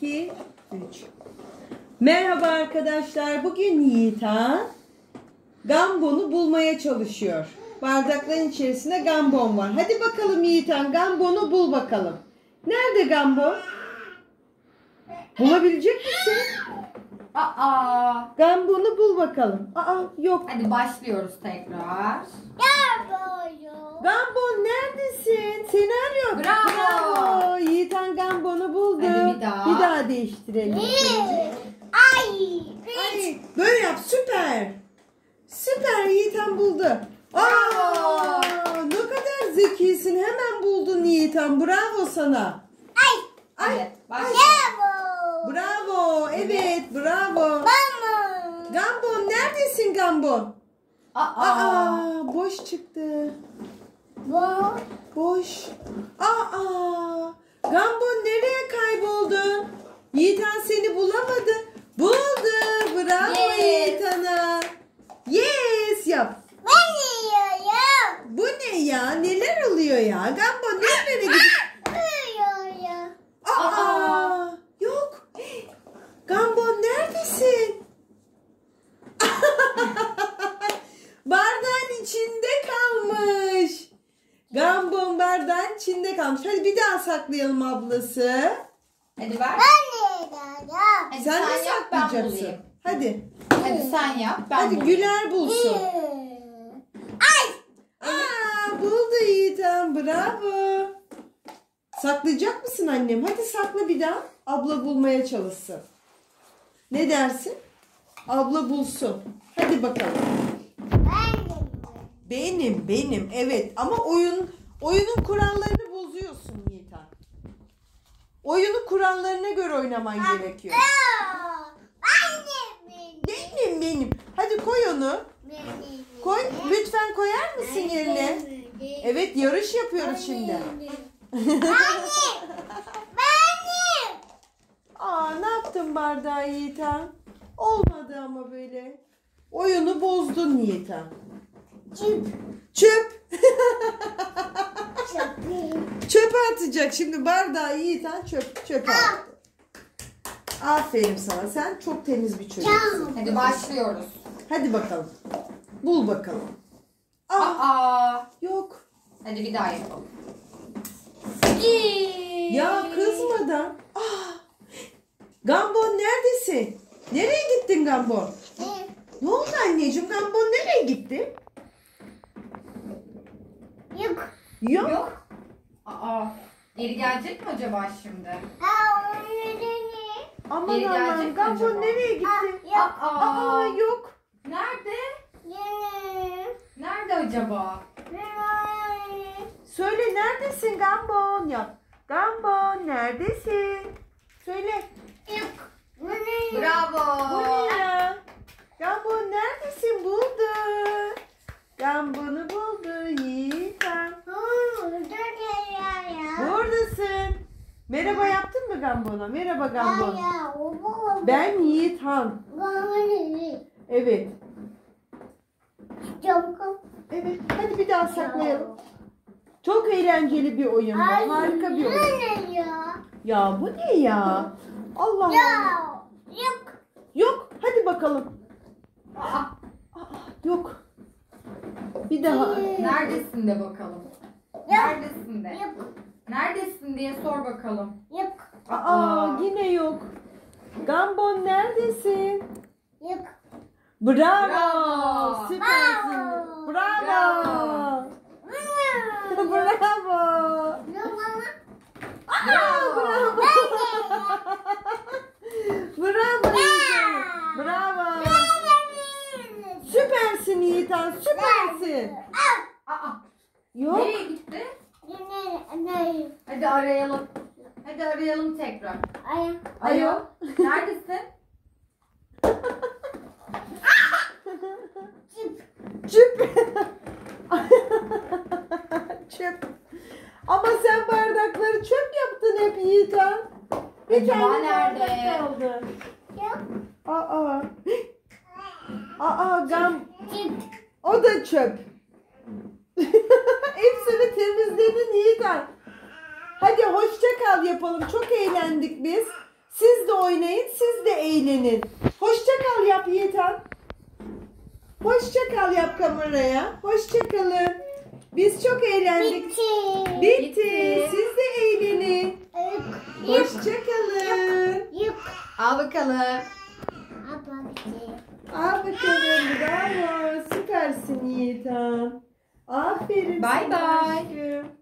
2, 3. Merhaba arkadaşlar. Bugün Yiğitan Gambon'u bulmaya çalışıyor. Bardakların içerisinde Gambon var. Hadi bakalım Yiğitan Gambon'u bul bakalım. Nerede Gambon? Bulabilecek misin? Aa. Gambon'u bul bakalım. Aa yok. Hadi başlıyoruz tekrar. Gambon neredesin? Seni arıyor. Bravo. Bravo. Yiğitan Gambon'u buldu. Hadi bir daha. Bir daha değiştirelim. Ay. Ay, böyle yap süper. Süper Yiğitan buldu. Aa, Bravo. ne kadar zekisin. Hemen buldun Yiğitan. Bravo sana. Ay. Ay, başlıyoruz. Bravo. Bravo. Evet, bravo. Mama. Gambon neredesin Gambon? Aa. Aa, boş çıktı. Bu. Boş. Aa, Gambon nereye kayboldun? Yiğitan seni bulamadı. Buldu. Bravo Yes. Yiğitan'a. Yes yap. Ben yiyorum. Bu ne ya? Neler oluyor ya? Gambon nereye gidiyor? Yiyorum. Aa, yok. Gambon neredesin? İçinde kalmış. Gambon bardağın içinde kalmış. Hadi bir daha saklayalım ablası. Hadi ver. Ben yiyorum. Hadi Sen de yap ben saklayacaksın. bulayım. Hadi. Hadi sen yap ben Hadi bulayım. Güler bulsun. Ay. Aa, buldu Yiğitan. Bravo. Saklayacak mısın annem? Hadi sakla bir daha. Abla bulmaya çalışsın. Ne dersin? Abla bulsun. Hadi bakalım. Ben. Benim, benim. Evet ama oyun oyunun kurallarını bozuyorsun Yiğitan. Oyunun kurallarına göre oynaman gerekiyor. Ben yiyorum. Benim, benim. Hadi koy onu. Koy. Lütfen koyar mısın yerine? Evet yarış yapıyoruz şimdi. Benim. Benim. Aa ne yaptın bardağı Yiğitan? Olmadı ama böyle. Oyunu bozdun Yiğitan. Çöp. Çıp. Çöpe atacak. Şimdi bardağı Yiğitan çöp, çöpe attı. Aferin sana. Sen çok temiz bir çocuksun. Hadi başlıyoruz. Hadi bakalım. Bul bakalım. Aa, Aa. yok. Hadi bir daha yapalım. Ya kızmadan. Aa, Gambon neredesin? Nereye gittin Gambon? Ne oldu anneciğim? Gambon nereye gitti? Yok. Yok. Aa. Geri gelecek mi acaba şimdi? Aa, ne? Aman Geri gelecek aman mi Gambon acaba? nereye gitti? Aa, yok. Aa. Aa yok. Nerede? Yine. Nerede acaba? Yine. Söyle neredesin Gambon yap. Gambon neredesin? Söyle. Yok. Yine. Bravo. Bu ne ya? Gambon neredesin? Buldu. Gambon'u buldu Yiğitan. Hı, dur ya ya. Buradasın. Merhaba yaptın mı Gambon'a? Merhaba Gambon. Ben Yiğitan. Gamboni. Evet. Çok. Evet. Hadi bir daha saklayalım. Çok eğlenceli bir oyun bu. Harika bir oyun. Ne ya? Ya bu ne ya? Allah Allah. Yok. Yok. Hadi bakalım. Aa. Aa, yok. Bir daha. Neredesin de bakalım. Neredesin de. Yok. Neredesin diye sor bakalım. Yok. Aa yine yok. Gambon neredesin? Yok. Bravo. Bravo. Süpersin. Bravo. Bravo. Bravo. Bravo. Aa, bravo. Bravo. Bravo. Süpersin Yiğitan. Süpersin. Aa. Yok. Nereye gitti? Hadi arayalım. Hadi arayalım tekrar. Alo. Neredesin? Çöp. çöp. Ama sen bardakları çöp yaptın hep Yiğitan. Bir Acaba tane nerede? kaldı. Aa. Aa gam. O da çöp. Hepsini temizledin. Hadi hoşça kal yapalım. Çok eğlendik biz. Siz oynayın, siz de eğlenin. Hoşça kal yap Yiğitan. Hoşça kal yap kameraya. Hoşça kalın. Biz çok eğlendik. Bitti. Bitti. Bitti. Siz de eğlenin. Hoşça kalın. Al bakalım. Al bakalım. Bravo. Süpersin Yiğitan. Aferin. Bay bay. aşkım.